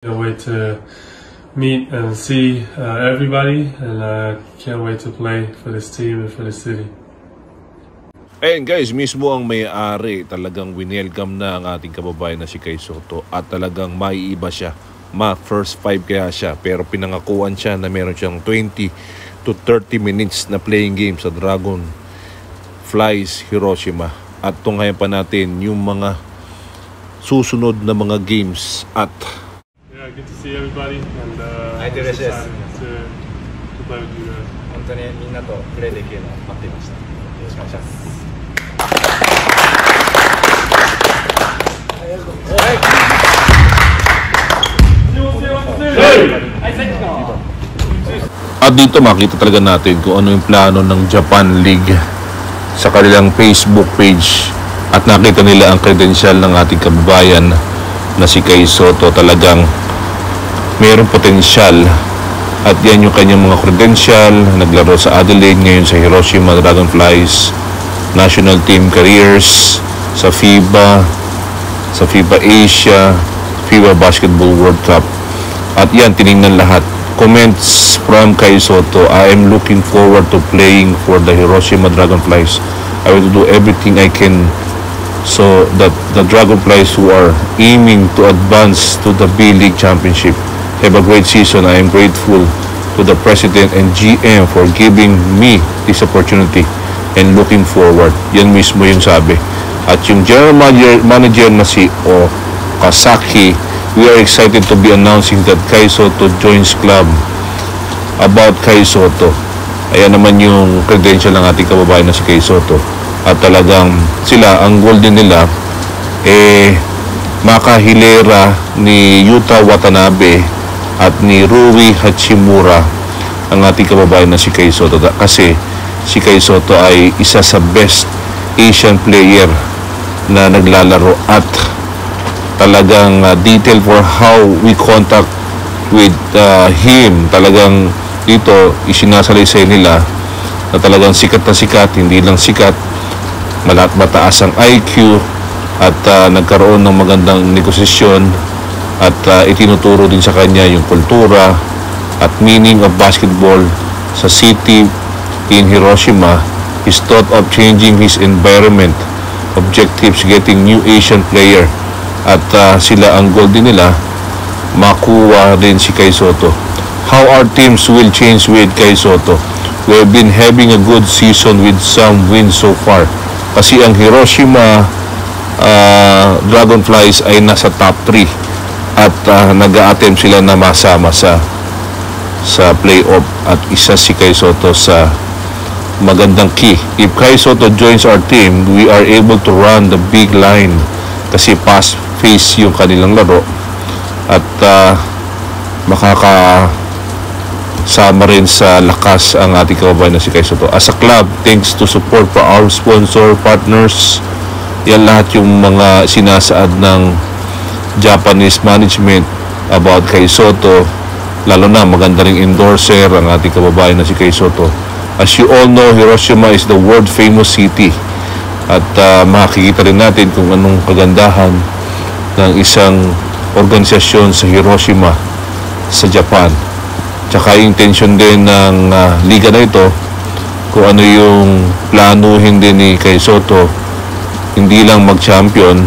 Can't wait to meet and see uh, everybody, and uh, can't wait to play for this team and for the city. Ayan guys, mismo ang may-ari talagang winelcome na ang ating kababayan na si Kay Soto at talagang maiiba siya. Ma first five kaya siya pero pinangakuan siya na meron siyang 20 to 30 minutes na playing game sa Dragon Flies Hiroshima. At tunghayan pa natin yung mga susunod na mga games at good to see everybody, and uh, 相手嬉しいです excited to, to play with you guys. 本当にみんなとプレーできるのを待っていました。よろしくお願いします。 At dito makita talaga natin kung ano yung plano ng Japan League sa kanilang Facebook page at nakita nila ang credential ng ating kababayan na si Kay Soto talagang mayroong potensyal. At yan yung kanyang mga credential. Naglaro sa Adelaide ngayon sa Hiroshima Dragonflies national team careers sa FIBA sa FIBA Asia FIBA Basketball World Cup. At yan tiningnan lahat. Comments from Kai Soto I am looking forward to playing for the Hiroshima Dragonflies I will do everything I can so that the Dragonflies who are aiming to advance to the B-League Championship have a great season. I am grateful to the President and GM for giving me this opportunity and looking forward. Yan mismo yung sabi. At yung general manager, manager na si Okasaki, we are excited to be announcing that Kai Soto joins club about Kai Soto. Ayan naman yung credential ng ating kababayan na si Kai Soto. At talagang sila, ang goal din nila, eh, makahilera ni Yuta Watanabe at ni Rui Hachimura ang ating kababayan na si Kai Soto. Kasi si Kai Soto ay isa sa best Asian player na naglalaro at talagang uh, detail for how we contact with uh, him talagang dito isinasalaysay nila na talagang sikat na sikat hindi lang sikat malat mataas ang IQ at uh, nagkaroon ng magandang negosasyon at uh, itinuturo din sa kanya yung kultura at meaning of basketball sa city in Hiroshima his thought of changing his environment. Objectives getting new Asian player. At uh, sila ang goal din nila makuha din si Kai Soto. How our teams will change with Kai Soto. We have been having a good season with some wins so far. Kasi ang Hiroshima uh, Dragonflies ay nasa top 3 at uh, nag-a-attempt sila na masama sa sa playoff at isa si Kai Soto sa magandang key. If Kai Soto joins our team, we are able to run the big line kasi pass face yung kanilang laro at uh, makaka sama rin sa lakas ang ating kababayan na si Kai Soto. As a club, thanks to support for our sponsor, partners, yan lahat yung mga sinasaad ng Japanese management about Kai Soto. Lalo na maganda ring endorser ang ating kababayan na si Kai Soto. As you all know, Hiroshima is the world famous city. At uh, makikita rin natin kung anong kagandahan ng isang organisasyon sa Hiroshima sa Japan. Tsaka intention din ng uh, liga na ito kung ano yung planuhin din ni Kai Soto hindi lang mag-champion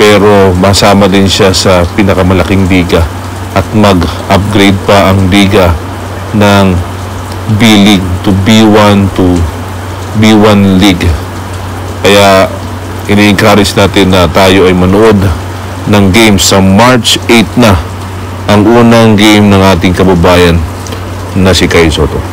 pero masama din siya sa pinakamalaking liga at mag-upgrade pa ang liga ng B-League to B1 to B1 League. Kaya ini-encourage natin na tayo ay manood ng game sa March 8 na ang unang game ng ating kababayan na si Kai Soto.